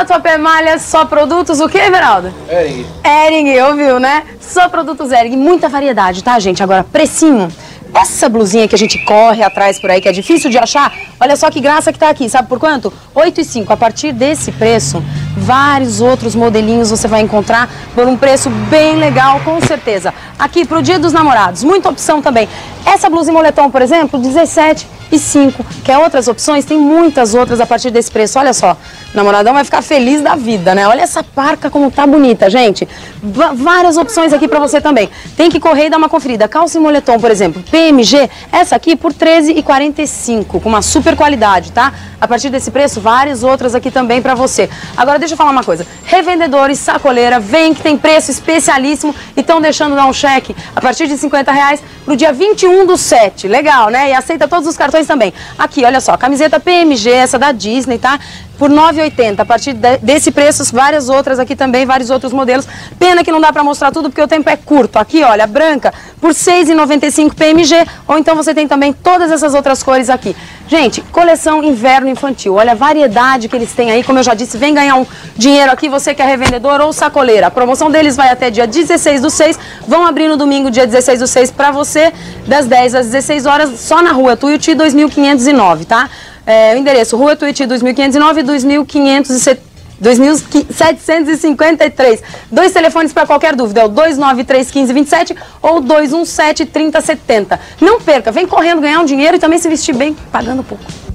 Tatuapé Malha, só produtos, o que, Everaldo? Ering. Ering, ouviu, né? Só produtos Ering, muita variedade, tá, gente? Agora, precinho. Essa blusinha que a gente corre atrás por aí, que é difícil de achar, olha só que graça que tá aqui, sabe por quanto? 8 e 5. A partir desse preço, vários outros modelinhos você vai encontrar por um preço bem legal, com certeza. Aqui, pro Dia dos Namorados, muita opção também. Essa blusa e moletom, por exemplo, 17 e 5. Quer outras opções? Tem muitas outras a partir desse preço. Olha só, o namoradão vai ficar feliz da vida, né? Olha essa parca como tá bonita, gente. V várias opções aqui pra você também. Tem que correr e dar uma conferida. Calça e moletom, por exemplo, PMG, essa aqui por R$13,45, com uma super qualidade, tá? A partir desse preço, várias outras aqui também pra você. Agora, deixa eu falar uma coisa. Revendedores, sacoleira, vem que tem preço especialíssimo e estão deixando dar um cheque a partir de 50 reais pro dia 21 do 7. Legal, né? E aceita todos os cartões também. Aqui, olha só, camiseta PMG, essa da Disney, tá? Por R$ 9,80. A partir de, desse preço, várias outras aqui também, vários outros modelos. Pena que não dá pra mostrar tudo porque o tempo é curto. Aqui, olha, branca por R$ 6,95 PMG. Ou então você tem também todas essas outras cores aqui. Gente, coleção inverno infantil. Olha a variedade que eles têm aí. Como eu já disse, vem ganhar um dinheiro aqui, você que é revendedor ou sacoleira. A promoção deles vai até dia 16 do 6. Vão abrir no domingo, dia 16 do 6, pra você, das 10 às 16 horas, só na rua Tuiuti 2509, tá? É, o endereço, Rua Tuiuti 2509 e 2753. Dois telefones para qualquer dúvida, é o 2931527 ou 2173070. Não perca, vem correndo ganhar um dinheiro e também se vestir bem, pagando pouco.